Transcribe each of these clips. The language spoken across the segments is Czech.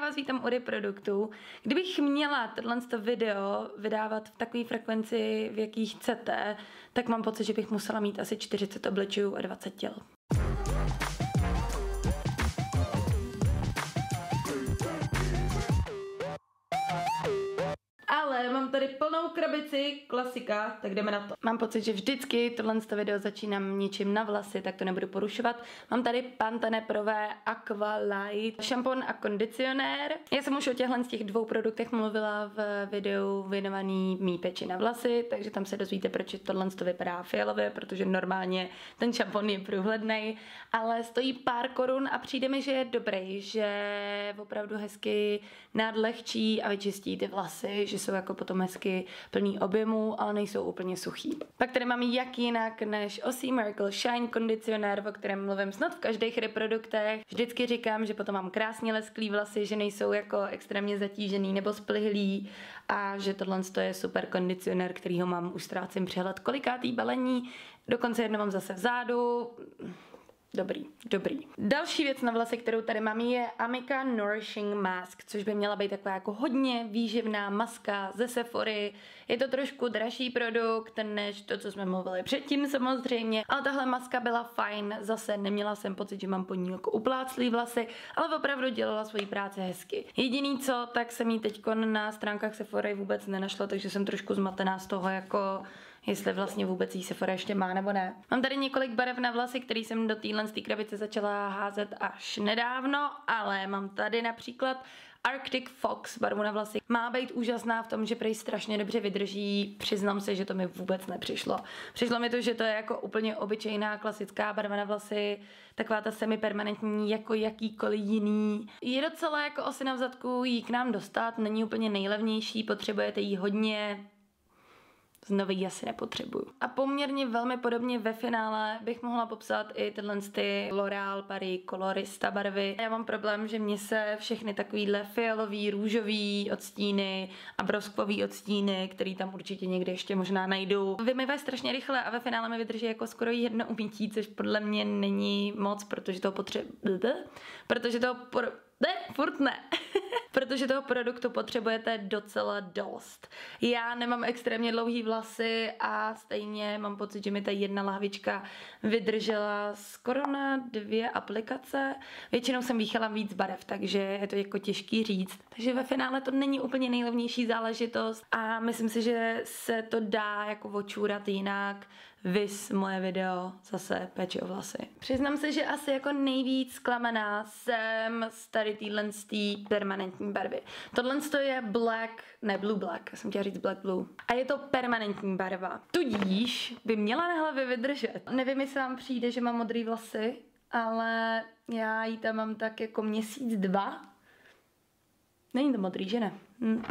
vás vítám u reproduktu. Kdybych měla tohle video vydávat v takové frekvenci, v jaký chcete, tak mám pocit, že bych musela mít asi 40 obličejů a 20 těl. Ale mám tady plnou krabici, klasika, tak jdeme na to. Mám pocit, že vždycky tohle video začínám něčím na vlasy, tak to nebudu porušovat. Mám tady Pantene Prové Aqua Light šampon a kondicionér. Já jsem už o těchhle z těch dvou produktech mluvila v videu věnovaný mý peči na vlasy, takže tam se dozvíte, proč tohle to vypadá fialově, protože normálně ten šampon je průhledný, ale stojí pár korun a přijde mi, že je dobrý, že opravdu hezky nadlehčí a vyčistí ty vlasy, že jsou jako potom hezky plný objemu, ale nejsou úplně suchý. Pak tady mám jak jinak než Ossie Miracle Shine kondicionér, o kterém mluvím snad v každých reproduktech. Vždycky říkám, že potom mám krásně lesklý vlasy, že nejsou jako extrémně zatížený nebo splihlý a že tohle je super kondicionér, kterýho mám už ztrácím přehled kolikátý balení, dokonce jedno mám zase vzadu, Dobrý, dobrý. Další věc na vlasy, kterou tady mám, je Amika Nourishing Mask, což by měla být taková jako hodně výživná maska ze Sephory. Je to trošku dražší produkt než to, co jsme mluvili předtím samozřejmě, ale tahle maska byla fajn, zase neměla jsem pocit, že mám po ní jako upláclý vlasy, ale opravdu dělala svoji práci hezky. Jediný co, tak jsem jí teď na stránkách Sephory vůbec nenašla, takže jsem trošku zmatená z toho jako jestli vlastně vůbec jí Sephora ještě má nebo ne. Mám tady několik barev na vlasy, který jsem do téhle krabice začala házet až nedávno, ale mám tady například Arctic Fox barvu na vlasy. Má být úžasná v tom, že prej strašně dobře vydrží. Přiznám se, že to mi vůbec nepřišlo. Přišlo mi to, že to je jako úplně obyčejná klasická barva na vlasy, taková ta semipermanentní jako jakýkoliv jiný. Je docela jako osy na vzadku jí k nám dostat, není úplně nejlevnější, potřebujete jí hodně, ji asi nepotřebuju. A poměrně velmi podobně ve finále bych mohla popsat i tyhle ty L'Oreal Paris Colorista barvy. Já mám problém, že mě se všechny takovýhle fialový, růžový odstíny a broskvový odstíny, který tam určitě někde ještě možná najdu, vymývají strašně rychle a ve finále mi vydrží jako skoro jedno umítí, což podle mě není moc, protože toho potřebuje, protože toho ne, furt ne. Protože toho produktu potřebujete docela dost. Já nemám extrémně dlouhý vlasy a stejně mám pocit, že mi ta jedna lahvička vydržela skoro na dvě aplikace. Většinou jsem výchala víc barev, takže je to jako těžký říct. Takže ve finále to není úplně nejlevnější záležitost a myslím si, že se to dá jako očůrat jinak Vys moje video, zase péči o vlasy. Přiznám se, že asi jako nejvíc zklamaná jsem z tady téhle permanentní barvy. Tohle je black, ne blue black, jsem chtěla říct black blue. A je to permanentní barva. Tudíž by měla na hlavě vydržet. Nevím, jestli vám přijde, že mám modrý vlasy, ale já ji tam mám tak jako měsíc, dva. Není to modrý, že ne? Hm.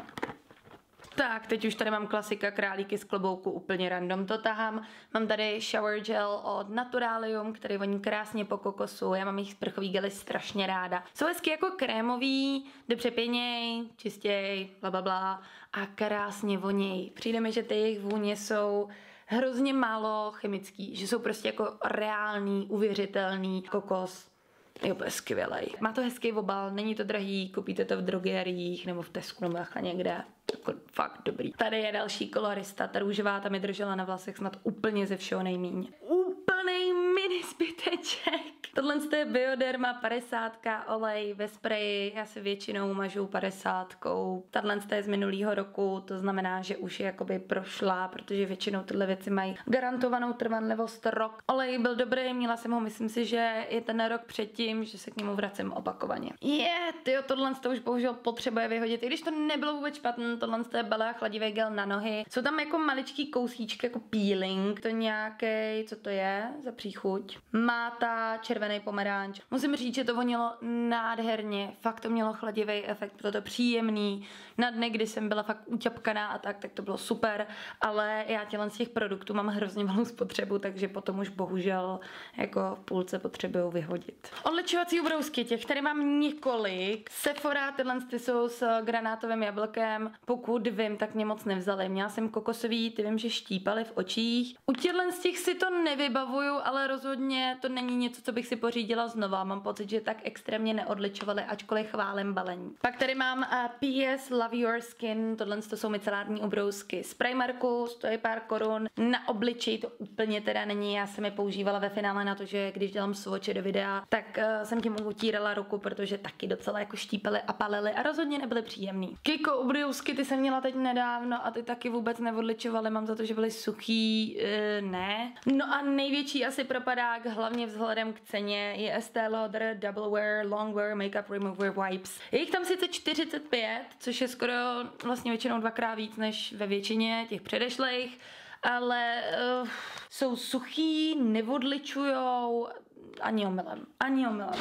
Tak, teď už tady mám klasika králíky z klobouku, úplně random to tahám. Mám tady shower gel od Naturalium, který voní krásně po kokosu. Já mám jejich sprchový gely strašně ráda. Jsou hezky jako krémový, jde přepěněj, čistěj, bla, bla, bla a krásně voněj. Přijde mi, že ty jejich vůně jsou hrozně málo chemický, že jsou prostě jako reální, uvěřitelný kokos je úplně skvělej. Má to hezký obal, není to drahý, koupíte to v drogeriích nebo v Tesku nebo někde jako fakt dobrý. Tady je další kolorista, ta růžová, ta mi držela na vlasech snad úplně ze všeho nejmíň. Úplnej mini zbyteček. Tohle je Bioderma 50 olej ve spreji, já se většinou mažu 50. Tahle je z minulého roku, to znamená, že už je jakoby prošla, protože většinou tyhle věci mají garantovanou trvanlivost rok. Olej byl dobrý, měla jsem ho, myslím si, že je ten rok předtím, že se k němu vracím opakovaně. Je, yeah, tyjo, tohle to už bohužel potřebuje vyhodit, i když to nebylo vůbec špatné, tohle je Bela chladivý gel na nohy. Jsou tam jako maličký kousíčky, jako peeling, to nějaký, co to je za příchuť. Máta, červený pomeranč. Musím říct, že to vonilo nádherně, fakt to mělo chladivý efekt, bylo to příjemný. Na dny, kdy jsem byla fakt uťapkaná a tak, tak to bylo super, ale já tělen z těch produktů mám hrozně malou spotřebu, takže potom už bohužel jako v půlce potřebuju vyhodit. Odlečovací ubrousky, těch tady mám několik. Sephora, tyhle ty jsou s granátovým jablkem. Pokud vím, tak mě moc nevzali. Měla jsem kokosový, ty vím, že štípaly v očích. U těchto z těch si to nevybavuju, ale rozhodně to není něco, co bych bych si pořídila znova. Mám pocit, že tak extrémně neodličovaly, ačkoliv chválím balení. Pak tady mám uh, PS Love Your Skin, tohle to jsou micelární obrousky z Primarku, stojí pár korun. Na obličej to úplně teda není, já jsem je používala ve finále na to, že když dělám svoče do videa, tak uh, jsem tím utírala ruku, protože taky docela jako štípely a palily a rozhodně nebyly příjemný. Kiko obrousky, ty jsem měla teď nedávno a ty taky vůbec neodličovaly, mám za to, že byly suchý, uh, ne. No a největší asi propadák, hlavně vzhledem k ceně, je Estée Lauder Double Wear Long Wear Makeup Remover Wipes. Je jich tam sice 45, což je skoro vlastně většinou dvakrát víc než ve většině těch předešlých, ale uh, jsou suchý, nevodličujou, ani omylem, ani omylem.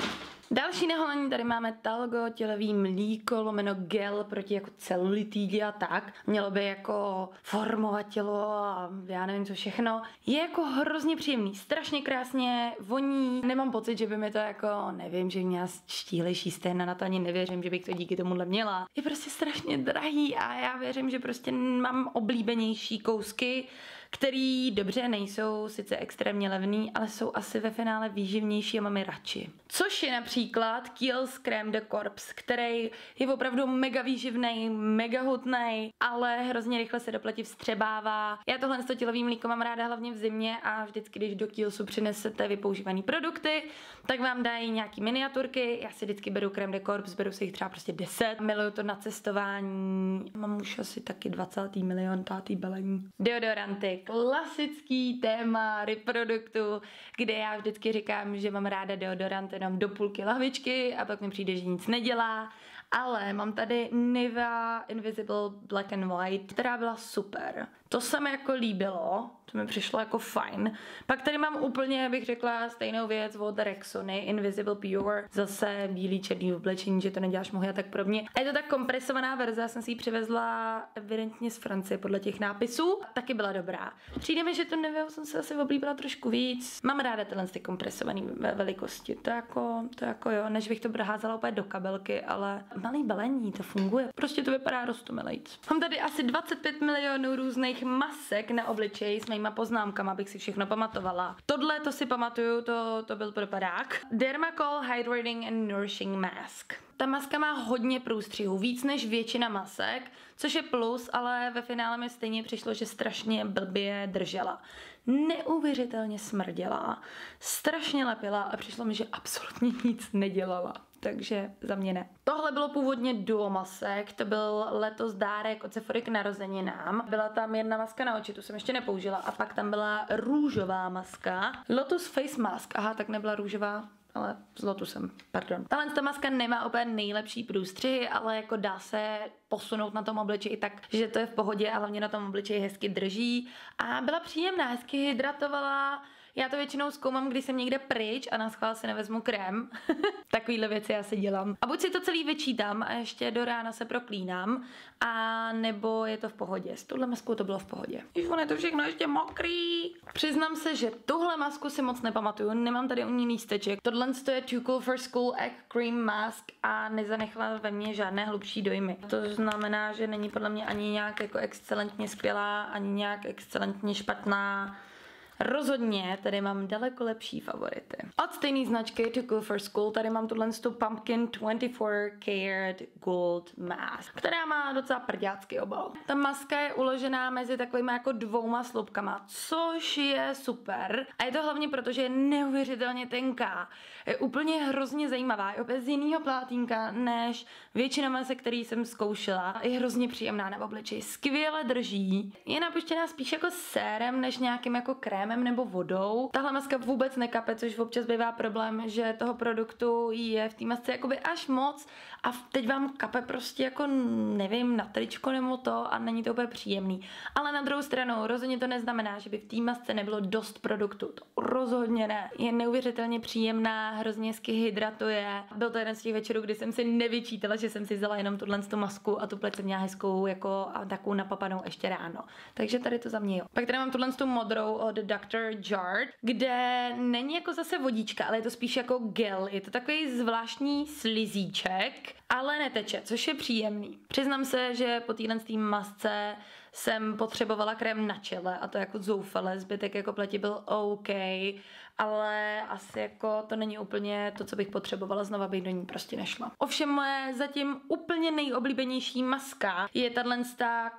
Další neholení tady máme talgo, tělový mlíko, lomeno gel proti jako celulitidě a tak. Mělo by jako formovat tělo a já nevím co všechno. Je jako hrozně příjemný, strašně krásně voní. Nemám pocit, že by mi to jako, nevím, že měla štílejší stejna, na to ani nevěřím, že bych to díky tomuhle měla. Je prostě strašně drahý a já věřím, že prostě mám oblíbenější kousky který dobře nejsou sice extrémně levný, ale jsou asi ve finále výživnější a mám je radši. Což je například Kiehl's Creme de Corps, který je opravdu mega výživný, mega hutný, ale hrozně rychle se doplatí vstřebává. Já tohle tělový mlíko mám ráda hlavně v zimě a vždycky, když do Kielsu přinesete vypoužívané produkty, tak vám dají nějaký miniaturky. Já si vždycky beru Creme de Corps, beru si jich třeba prostě 10. Miluju to na cestování. Mám už asi taky 20. milion tátý balení. Deodoranty, klasický téma reproduktu, kde já vždycky říkám, že mám ráda deodorant jenom do půlky lahvičky a pak mi přijde, že nic nedělá ale mám tady Nivea Invisible Black and White, která byla super. To se mi jako líbilo, to mi přišlo jako fajn. Pak tady mám úplně, bych řekla, stejnou věc od Rexony, Invisible Pure, zase bílý černý oblečení, že to neděláš mohy a tak podobně. A je to tak kompresovaná verze, já jsem si ji přivezla evidentně z Francie podle těch nápisů, taky byla dobrá. Přijde mi, že to Nivea jsem se asi oblíbila trošku víc. Mám ráda tyhle ty kompresované velikosti, to jako, to jako jo, než bych to házela úplně do kabelky, ale malý balení, to funguje. Prostě to vypadá rostomilejc. Mám tady asi 25 milionů různých masek na obličeji s mýma poznámkama, abych si všechno pamatovala. Tohle to si pamatuju, to, to byl propadák. Dermacol Hydrating and Nourishing Mask. Ta maska má hodně průstřihů, víc než většina masek, což je plus, ale ve finále mi stejně přišlo, že strašně blbě držela. Neuvěřitelně smrděla, strašně lepila a přišlo mi, že absolutně nic nedělala takže za mě ne. Tohle bylo původně duo masek, to byl letos dárek od Sephory k narozeninám. Byla tam jedna maska na oči, tu jsem ještě nepoužila, a pak tam byla růžová maska. Lotus Face Mask, aha, tak nebyla růžová, ale s Lotusem, pardon. Tahle ta maska nemá úplně nejlepší průstřihy, ale jako dá se posunout na tom obličeji tak, že to je v pohodě a hlavně na tom obličeji hezky drží. A byla příjemná, hezky hydratovala, já to většinou zkoumám, když jsem někde pryč a na schvál si nevezmu krém. Takovýhle věci já si dělám. A buď si to celý vyčítám a ještě do rána se proklínám, a nebo je to v pohodě. S touhle maskou to bylo v pohodě. On je to všechno ještě mokrý. Přiznám se, že tuhle masku si moc nepamatuju, nemám tady u ní lísteček. Tohle je Too Cool for School Egg Cream Mask a nezanechala ve mně žádné hlubší dojmy. To znamená, že není podle mě ani nějak jako excelentně skvělá, ani nějak excelentně špatná Rozhodně tady mám daleko lepší favority. Od stejné značky To Go For School tady mám tuhle tu Pumpkin 24 Karat Gold Mask, která má docela prďácký obal. Ta maska je uložená mezi takovými jako dvouma slupkama, což je super. A je to hlavně proto, že je neuvěřitelně tenká. Je úplně hrozně zajímavá. Je opět z jiného plátínka než většina masek, který jsem zkoušela. Je hrozně příjemná na obličeji. Skvěle drží. Je napuštěná spíš jako sérem než nějakým jako krém krémem nebo vodou. Tahle maska vůbec nekape, což občas bývá problém, že toho produktu je v té masce jakoby až moc a teď vám kape prostě jako nevím, na tričko nebo to a není to úplně příjemný. Ale na druhou stranu rozhodně to neznamená, že by v té masce nebylo dost produktu. To rozhodně ne. Je neuvěřitelně příjemná, hrozně hezky hydratuje. Byl to jeden z těch večerů, kdy jsem si nevyčítala, že jsem si vzala jenom tuhle tu masku a tu pleť měla hezkou jako a takovou napapanou ještě ráno. Takže tady to za mě jo. Pak tady mám tuhle tu modrou od Dr. Jart, kde není jako zase vodička, ale je to spíš jako gel. Je to takový zvláštní slizíček, ale neteče, což je příjemný. Přiznám se, že po téhle masce jsem potřebovala krém na čele a to jako zoufale, zbytek jako pleti byl OK ale asi jako to není úplně to, co bych potřebovala, znova bych do ní prostě nešla. Ovšem moje zatím úplně nejoblíbenější maska je tahle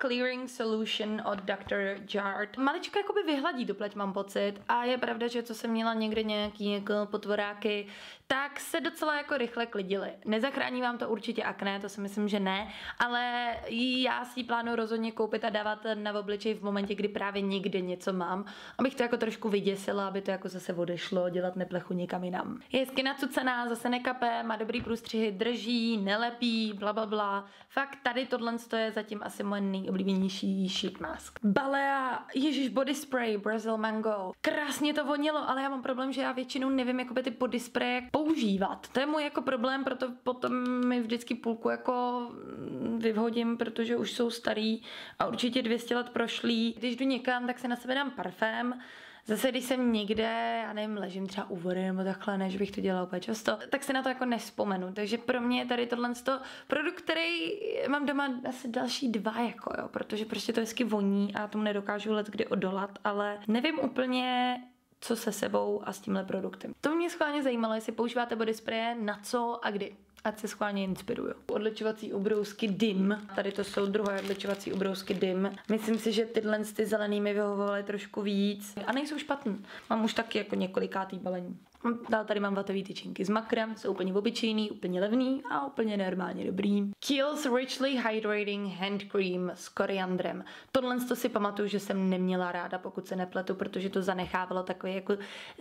Clearing Solution od Dr. Jart. Maličko jakoby vyhladí tu pleť, mám pocit. A je pravda, že co jsem měla někde nějaký jako potvoráky, tak se docela jako rychle klidily. Nezachrání vám to určitě akné, to si myslím, že ne, ale já si plánuju rozhodně koupit a dávat na obličej v momentě, kdy právě někde něco mám, abych to jako trošku vyděsila, aby to jako zase odešlo, dělat neplechu někam jinam. Je hezky nacucená, zase nekape, má dobrý průstřihy, drží, nelepí, bla bla bla. Fakt tady tohle je zatím asi moje nejoblíbenější sheet mask. Balea, ježiš, body spray, Brazil Mango. Krásně to vonilo, ale já mám problém, že já většinou nevím, jako by ty body spray používat. To je můj jako problém, proto potom mi vždycky půlku jako vyhodím, protože už jsou starý a určitě 200 let prošlý. Když jdu někam, tak se na sebe dám parfém, Zase, když jsem někde, já nevím, ležím třeba u vody nebo takhle, než bych to dělala úplně často, tak si na to jako nespomenu. Takže pro mě je tady tohle produkt, který mám doma asi další dva, jako jo, protože prostě to hezky voní a tomu nedokážu let kdy odolat, ale nevím úplně, co se sebou a s tímhle produktem. To mě schválně zajímalo, jestli používáte body spray, na co a kdy ať se schválně inspiruju. Odličovací ubrousky DIM. Tady to jsou druhé odličovací ubrousky DIM. Myslím si, že tyhle ty zelený mi vyhovovaly trošku víc. A nejsou špatný. Mám už taky jako několikátý balení. Dál tady mám vatové tyčinky s makrem, jsou úplně obyčejný, úplně levný a úplně normálně dobrý. Kiehl's Richly Hydrating Hand Cream s koriandrem. Tohle to si pamatuju, že jsem neměla ráda, pokud se nepletu, protože to zanechávalo takový jako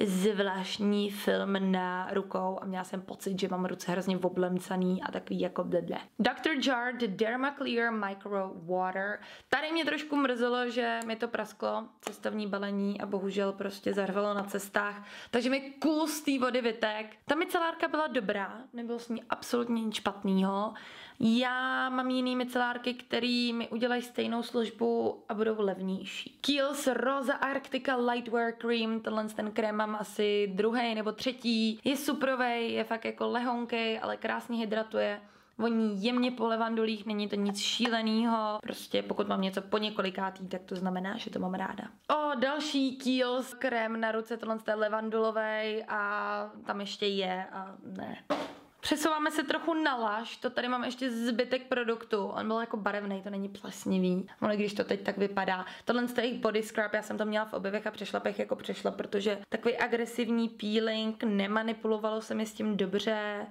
zvláštní film na rukou a měla jsem pocit, že mám ruce hrozně oblemcaný a takový jako bleble. Dr. Jar The Derma Clear Micro Water. Tady mě trošku mrzelo, že mi to prasklo, cestovní balení a bohužel prostě zarvalo na cestách, takže mi cool té vody vytek. Ta micelárka byla dobrá, nebylo s ní absolutně nic špatného. Já mám jiný micelárky, které mi udělají stejnou službu a budou levnější. Kiehl's Rosa Arctica Lightwear Cream, tenhle ten krém mám asi druhý nebo třetí. Je suprovej, je fakt jako lehonkej, ale krásně hydratuje. Voní jemně po levandulích, není to nic šíleného. Prostě pokud mám něco po několikátý, tak to znamená, že to mám ráda. O, další Kiehl's krém na ruce, tohle je levandulový a tam ještě je a ne. Přesouváme se trochu na laž, to tady mám ještě zbytek produktu, on byl jako barevný, to není plesnivý, ale když to teď tak vypadá. Tohle je jejich body scrub, já jsem to měla v objevech a přešlapech jako přešla, protože takový agresivní peeling, nemanipulovalo se mi s tím dobře,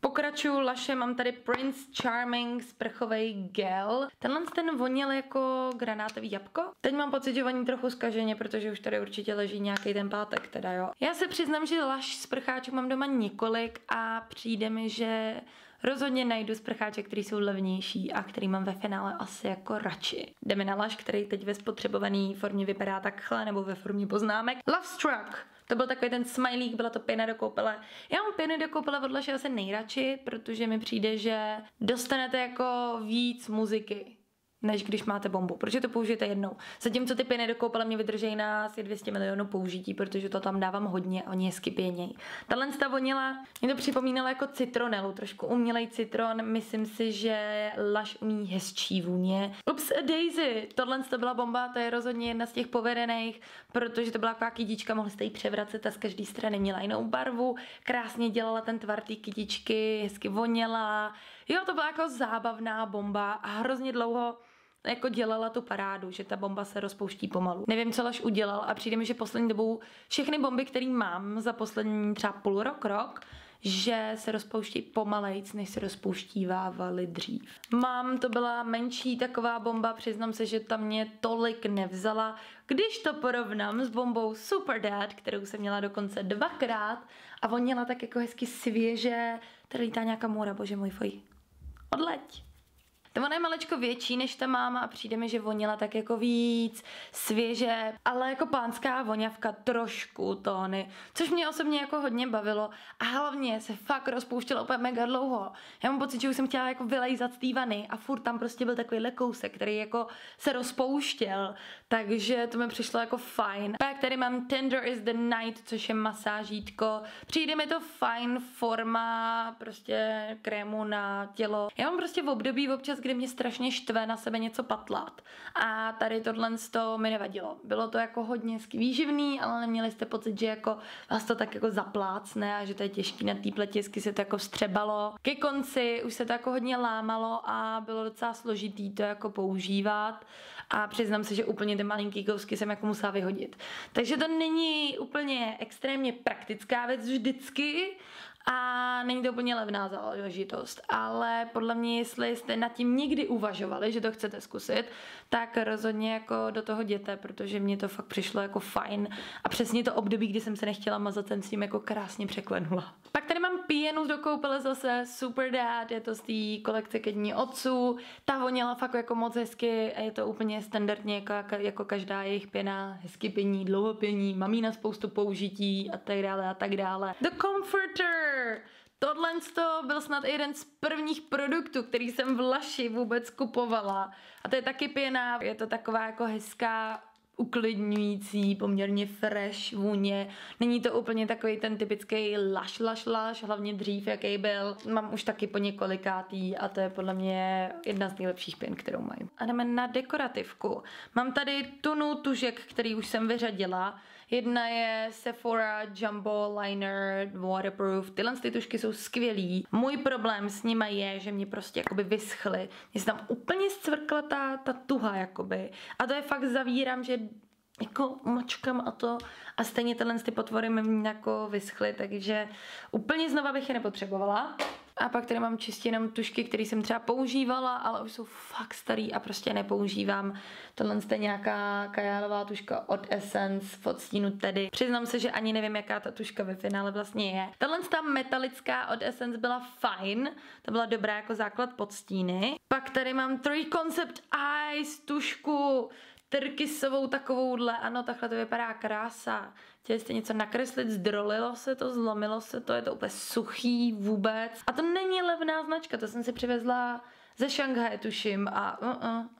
Pokračuju laše, mám tady Prince Charming sprchový gel. Tenhle ten voněl jako granátový jabko. Teď mám pocit, že voní trochu zkaženě, protože už tady určitě leží nějaký ten pátek, teda jo. Já se přiznám, že laš sprcháčů mám doma několik a přijde mi, že Rozhodně najdu sprcháče, který jsou levnější a který mám ve finále asi jako radši. Jdeme na laš, který teď ve spotřebované formě vypadá takhle, nebo ve formě poznámek. Love Struck. To byl takový ten smajlík, byla to pěna do koupele. Já mám pěny do koupele od Laše asi nejradši, protože mi přijde, že dostanete jako víc muziky než když máte bombu, protože to použijete jednou. Zatímco ty pěny do koupele mě vydrží na asi 200 milionů použití, protože to tam dávám hodně a oni hezky pěnějí. Tahle ta vonila, mě to připomínalo jako citronelu, trošku umělej citron, myslím si, že Lush umí hezčí vůně. Ups, Daisy, tohle to byla bomba, to je rozhodně jedna z těch povedených, protože to byla taková kytička, mohli jste ji převracet a z každé strany měla jinou barvu, krásně dělala ten tvar té kytičky, hezky voněla, jo, to byla jako zábavná bomba a hrozně dlouho jako dělala tu parádu, že ta bomba se rozpouští pomalu. Nevím, co Laš udělal a přijde mi, že poslední dobou všechny bomby, které mám za poslední třeba půl rok, rok, že se rozpouští pomalejc, než se rozpouštívávaly dřív. Mám, to byla menší taková bomba, přiznám se, že tam mě tolik nevzala. Když to porovnám s bombou Super Dad, kterou jsem měla dokonce dvakrát a voněla tak jako hezky svěže, tady lítá nějaká můra, bože můj foj. Odleď. To ona je malečko větší než ta máma a přijde mi, že vonila tak jako víc, svěže, ale jako pánská voňavka trošku tóny, což mě osobně jako hodně bavilo a hlavně se fakt rozpouštělo úplně mega dlouho. Já mám pocit, že už jsem chtěla jako vylejzat z té vany a furt tam prostě byl takový lekousek, který jako se rozpouštěl, takže to mi přišlo jako fajn. Pak tady mám Tender is the Night, což je masážítko. Přijde mi to fajn forma prostě krému na tělo. Já mám prostě v období občas proces, kdy mě strašně štve na sebe něco patlat. A tady tohle to mi nevadilo. Bylo to jako hodně výživný, ale neměli jste pocit, že jako vás to tak jako zaplácne a že to je těžký na té pletisky se to jako vstřebalo. Ke konci už se to jako hodně lámalo a bylo docela složitý to jako používat a přiznám se, že úplně ty malinký kousky jsem jako musela vyhodit. Takže to není úplně extrémně praktická věc vždycky, a není to úplně levná záležitost, ale podle mě, jestli jste nad tím někdy uvažovali, že to chcete zkusit, tak rozhodně jako do toho jděte, protože mně to fakt přišlo jako fajn a přesně to období, kdy jsem se nechtěla mazat, jsem s tím jako krásně překlenula. Pak tady mám píjenu do koupele zase Super Dad, je to z té kolekce ke dní otců, ta voněla fakt jako moc hezky a je to úplně standardně jako, jako každá jejich pěna, hezky pění, dlouho pění, mamí na spoustu použití a tak dále a tak dále. The Comforter! Tohle to byl snad jeden z prvních produktů, který jsem v Laši vůbec kupovala. A to je taky pěna, je to taková jako hezká uklidňující, poměrně fresh vůně. Není to úplně takový ten typický laš, laš, laš, hlavně dřív, jaký byl. Mám už taky po několikátý a to je podle mě jedna z nejlepších pěn, kterou mají. A jdeme na dekorativku. Mám tady tunu tužek, který už jsem vyřadila. Jedna je Sephora Jumbo Liner Waterproof. Tyhle ty tušky jsou skvělý. Můj problém s nimi je, že mě prostě jakoby vyschly. Mě se tam úplně zcvrkla ta, ta tuha jakoby. A to je fakt zavírám, že jako mačkám a to a stejně tyhle ty potvory mi jako vyschly, takže úplně znova bych je nepotřebovala. A pak tady mám čistě jenom tušky, které jsem třeba používala, ale už jsou fakt starý a prostě nepoužívám. Tohle je nějaká kajálová tuška od Essence v odstínu tedy. Přiznám se, že ani nevím, jaká ta tuška ve finále vlastně je. Tahle ta metalická od Essence byla fajn, to byla dobrá jako základ pod stíny. Pak tady mám Three Concept Eyes tušku trkysovou takovouhle, ano, takhle to vypadá krása. Chtěli jste něco nakreslit, zdrolilo se to, zlomilo se to, je to úplně suchý vůbec. A to není levná značka, to jsem si přivezla ze Šanghaje tuším a uh, uh,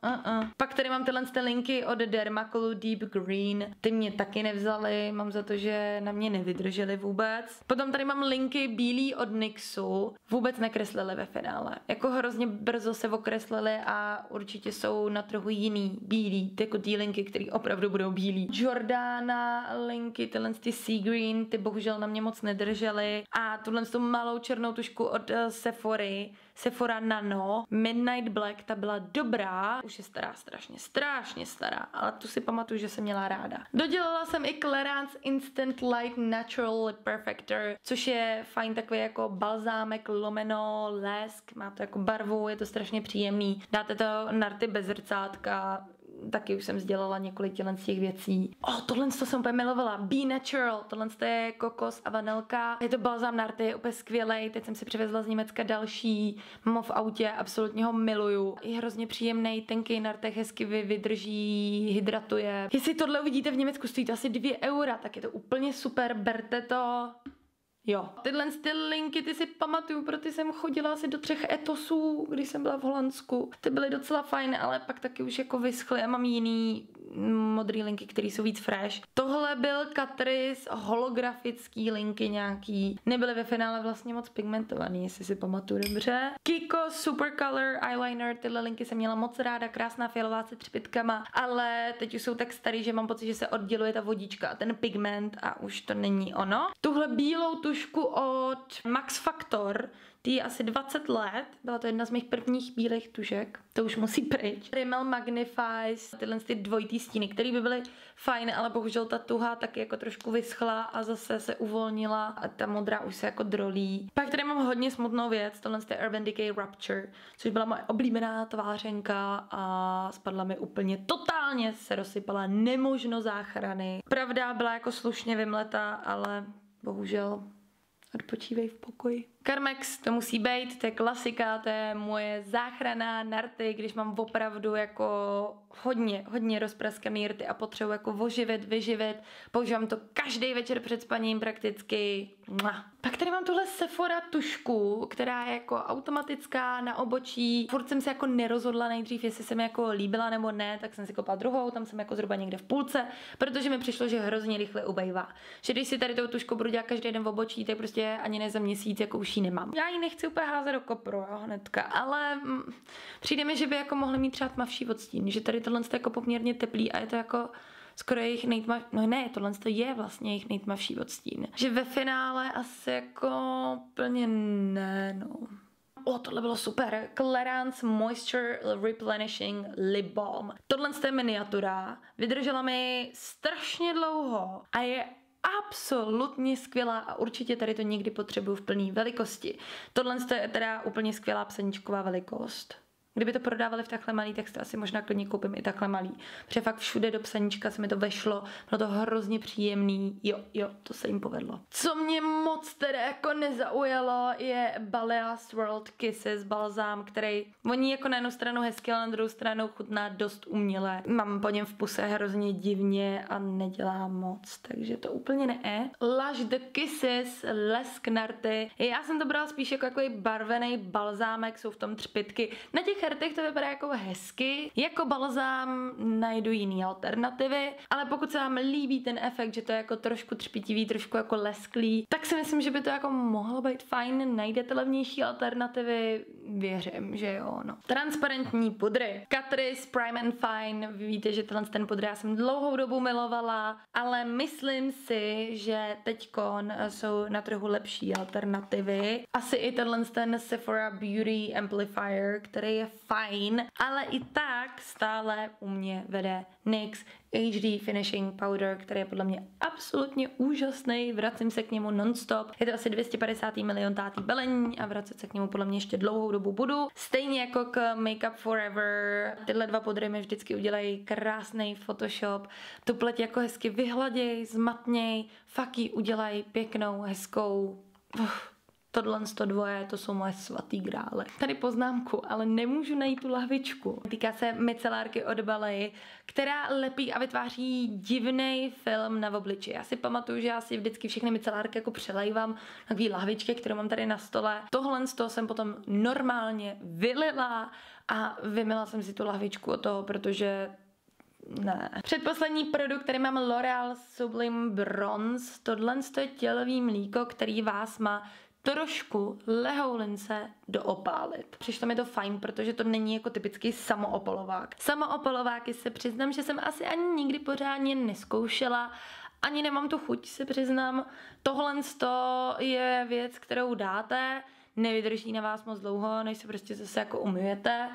uh, uh. Pak tady mám tyhle ty linky od Dermacolu Deep Green, ty mě taky nevzali, mám za to, že na mě nevydrželi vůbec. Potom tady mám linky bílý od NYXu, vůbec nekreslili ve finále. Jako hrozně brzo se okreslili a určitě jsou na trhu jiný bílý, jako ty linky, které opravdu budou bílý. Jordana linky, tyhle ty Sea Green, ty bohužel na mě moc nedržely a tuhle tu malou černou tušku od uh, Sephory, Sephora Nano, Midnight Black, ta byla dobrá, už je stará strašně, strašně stará, ale tu si pamatuju, že jsem měla ráda. Dodělala jsem i Clarins Instant Light Natural Lip Perfector, což je fajn takový jako balzámek, lomeno, lesk, má to jako barvu, je to strašně příjemný. Dáte to na rty bez zrcátka, taky už jsem sdělala několik z těch věcí. O, oh, tohle to jsem úplně milovala. Be Natural, tohle je kokos a vanilka. Je to balzám na rty, je úplně skvělej. Teď jsem si přivezla z Německa další. Mám v autě, absolutně ho miluju. Je hrozně příjemný, tenký na rtech, hezky vydrží, hydratuje. Jestli tohle uvidíte v Německu, stojí to asi 2 eura, tak je to úplně super, berte to. Jo. Tyhle ty linky, ty si pamatuju, protože jsem chodila asi do třech etosů, když jsem byla v Holandsku. Ty byly docela fajn, ale pak taky už jako vyschly a mám jiný modrý linky, které jsou víc fresh. Tohle byl Catrice holografický linky nějaký. Nebyly ve finále vlastně moc pigmentovaný, jestli si pamatuju dobře. Kiko Super Color Eyeliner, tyhle linky jsem měla moc ráda, krásná fialová se třpitkama, ale teď už jsou tak starý, že mám pocit, že se odděluje ta vodička a ten pigment a už to není ono. Tuhle bílou tušku od Max Factor, Tý asi 20 let, byla to jedna z mých prvních bílých tužek, to už musí pryč. Rimmel Magnifies, tyhle ty dvojitý stíny, které by byly fajn, ale bohužel ta tuha taky jako trošku vyschla a zase se uvolnila a ta modrá už se jako drolí. Pak tady mám hodně smutnou věc, tohle je Urban Decay Rupture, což byla moje oblíbená tvářenka a spadla mi úplně totálně, se rozsypala nemožno záchrany. Pravda byla jako slušně vymleta, ale bohužel odpočívej v pokoji. Carmex to musí být, to je klasika, to je moje záchrana na rty, když mám opravdu jako hodně, hodně rozpraskaný rty a potřebuji jako oživit, vyživit. Používám to každý večer před spaním prakticky. Mua. Pak tady mám tuhle Sephora tušku, která je jako automatická na obočí. Furt jsem se jako nerozhodla nejdřív, jestli se mi jako líbila nebo ne, tak jsem si kopala druhou, tam jsem jako zhruba někde v půlce, protože mi přišlo, že hrozně rychle ubejvá. Že když si tady tou tušku budu dělat každý den v obočí, tak prostě ani ne za měsíc jako už lepší nemám. Já ji nechci úplně házet do kopru, jo, hnedka, ale mm, přijde mi, že by jako mohly mít třeba tmavší odstín, že tady tohle jako poměrně teplý a je to jako skoro jejich nejtmav... No ne, tohle to je vlastně jejich nejtmavší odstín. Že ve finále asi jako plně ne, no. O, tohle bylo super. Clarins Moisture Replenishing Lip Balm. Tohle je miniatura. Vydržela mi strašně dlouho a je absolutně skvělá a určitě tady to někdy potřebuju v plné velikosti. Tohle je teda úplně skvělá pseničková velikost. Kdyby to prodávali v takhle malý, tak to asi možná klidně koupím i takhle malý. Protože fakt všude do psaníčka se mi to vešlo, bylo to hrozně příjemný. Jo, jo, to se jim povedlo. Co mě moc teda jako nezaujalo, je Baleas World Kisses balzám, který voní jako na jednu stranu hezky, ale na druhou stranu chutná dost uměle. Mám po něm v puse hrozně divně a nedělá moc, takže to úplně ne. Lush the Kisses, lesknarty. Já jsem to brala spíš jako takový barvený balzámek, jsou v tom třpitky. Na těch kartech to vypadá jako hezky. Jako balzám najdu jiný alternativy, ale pokud se vám líbí ten efekt, že to je jako trošku třpitivý, trošku jako lesklý, tak si myslím, že by to jako mohlo být fajn. Najdete levnější alternativy, věřím, že jo, no. Transparentní pudry. Catrice Prime and Fine, víte, že tenhle ten pudr já jsem dlouhou dobu milovala, ale myslím si, že teďkon jsou na trhu lepší alternativy. Asi i tenhle ten Sephora Beauty Amplifier, který je fajn, ale i tak stále u mě vede NYX HD Finishing Powder, který je podle mě absolutně úžasný, vracím se k němu nonstop. Je to asi 250 milion tátý balení a vracet se k němu podle mě ještě dlouhou dobu budu. Stejně jako k Makeup Forever, tyhle dva podry mi vždycky udělají krásný Photoshop, tu pleť jako hezky vyhladěj, zmatněj, fakt udělají pěknou, hezkou, uf, tohle to dvoje, to jsou moje svatý grále. Tady poznámku, ale nemůžu najít tu lahvičku. Týká se micelárky od Balej, která lepí a vytváří divný film na obliči. Já si pamatuju, že já si vždycky všechny micelárky jako přelejvám na lahvičky, kterou mám tady na stole. Tohle z toho jsem potom normálně vylila a vymila jsem si tu lahvičku od toho, protože ne. Předposlední produkt, který mám L'Oreal Sublime Bronze. Tohle je tělový mlíko, který vás má trošku lehoulince doopálit. Přišlo mi to fajn, protože to není jako typický samoopalovák. Samoopalováky se přiznám, že jsem asi ani nikdy pořádně neskoušela, ani nemám tu chuť, se přiznám. Tohle je věc, kterou dáte, nevydrží na vás moc dlouho, než se prostě zase jako umyjete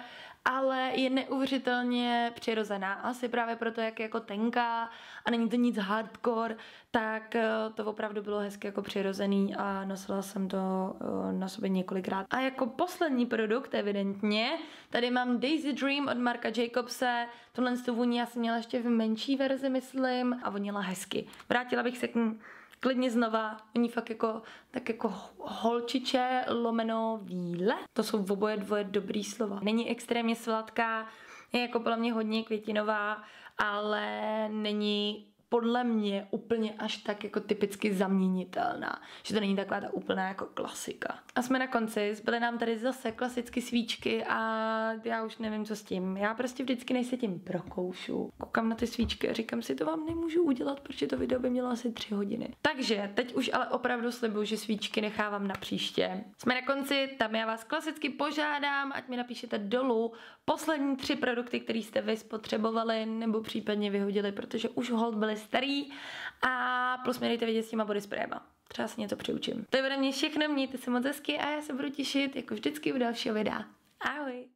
ale je neuvěřitelně přirozená. Asi právě proto, jak je jako tenká a není to nic hardcore, tak eh, to opravdu bylo hezky jako přirozený a nosila jsem to eh, na sobě několikrát. A jako poslední produkt, evidentně, tady mám Daisy Dream od Marka Jacobse. Tohle z vůni já jsem měla ještě v menší verzi, myslím, a vonila hezky. Vrátila bych se k ní klidně znova, oni fakt jako, tak jako holčiče lomeno víle. To jsou v oboje dvoje dobrý slova. Není extrémně sladká, je jako podle mě hodně květinová, ale není podle mě úplně až tak jako typicky zaměnitelná. Že to není taková ta úplná jako klasika. A jsme na konci, zbyly nám tady zase klasicky svíčky a já už nevím, co s tím. Já prostě vždycky než se tím prokoušu. Koukám na ty svíčky a říkám si, to vám nemůžu udělat, protože to video by mělo asi tři hodiny. Takže teď už ale opravdu slibuju, že svíčky nechávám na příště. Jsme na konci, tam já vás klasicky požádám, ať mi napíšete dolů poslední tři produkty, které jste vy spotřebovali nebo případně vyhodili, protože už hold byly starý a plus mi dejte vědět s těma body sprayma. Třeba si něco přiučím. To je ode mě všechno, mějte se moc hezky a já se budu těšit jako vždycky u dalšího videa. Ahoj!